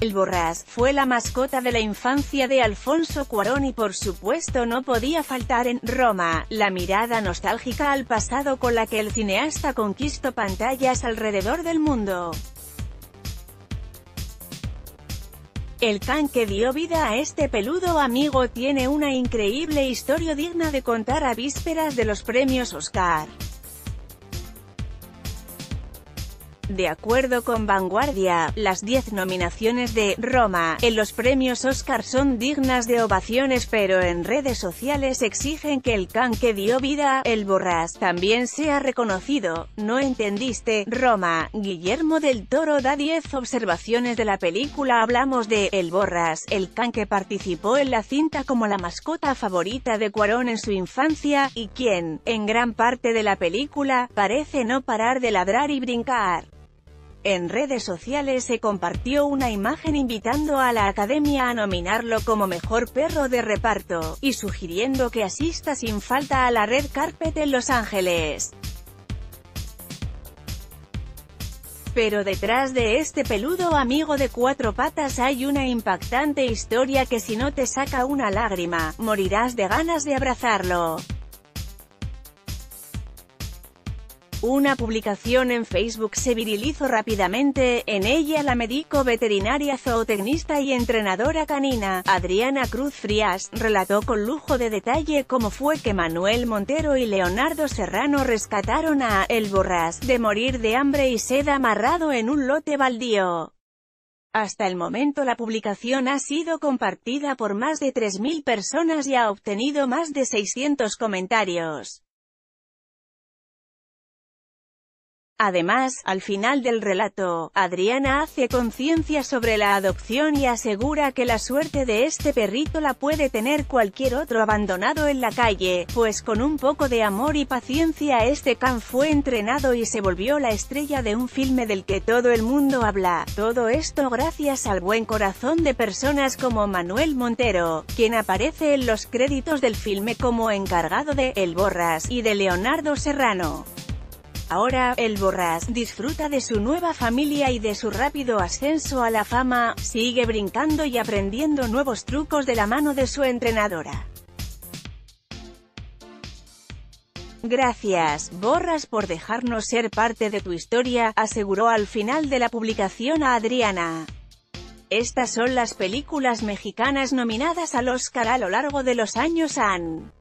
El Borrás fue la mascota de la infancia de Alfonso Cuarón y por supuesto no podía faltar en Roma, la mirada nostálgica al pasado con la que el cineasta conquistó pantallas alrededor del mundo. El can que dio vida a este peludo amigo tiene una increíble historia digna de contar a vísperas de los premios Oscar. De acuerdo con Vanguardia, las 10 nominaciones de Roma en los premios Oscar son dignas de ovaciones pero en redes sociales exigen que el can que dio vida, el Borras, también sea reconocido. ¿No entendiste? Roma, Guillermo del Toro da 10 observaciones de la película Hablamos de El Borras, el can que participó en la cinta como la mascota favorita de Cuarón en su infancia, y quien, en gran parte de la película, parece no parar de ladrar y brincar. En redes sociales se compartió una imagen invitando a la academia a nominarlo como mejor perro de reparto, y sugiriendo que asista sin falta a la Red Carpet en Los Ángeles. Pero detrás de este peludo amigo de cuatro patas hay una impactante historia que si no te saca una lágrima, morirás de ganas de abrazarlo. Una publicación en Facebook se virilizó rápidamente, en ella la médico veterinaria zootecnista y entrenadora canina, Adriana Cruz Frías, relató con lujo de detalle cómo fue que Manuel Montero y Leonardo Serrano rescataron a El Borras de morir de hambre y sed amarrado en un lote baldío. Hasta el momento la publicación ha sido compartida por más de 3.000 personas y ha obtenido más de 600 comentarios. Además, al final del relato, Adriana hace conciencia sobre la adopción y asegura que la suerte de este perrito la puede tener cualquier otro abandonado en la calle, pues con un poco de amor y paciencia este can fue entrenado y se volvió la estrella de un filme del que todo el mundo habla. Todo esto gracias al buen corazón de personas como Manuel Montero, quien aparece en los créditos del filme como encargado de El Borras, y de Leonardo Serrano. Ahora, el Borras disfruta de su nueva familia y de su rápido ascenso a la fama, sigue brincando y aprendiendo nuevos trucos de la mano de su entrenadora. Gracias, Borras por dejarnos ser parte de tu historia, aseguró al final de la publicación a Adriana. Estas son las películas mexicanas nominadas al Oscar a lo largo de los años han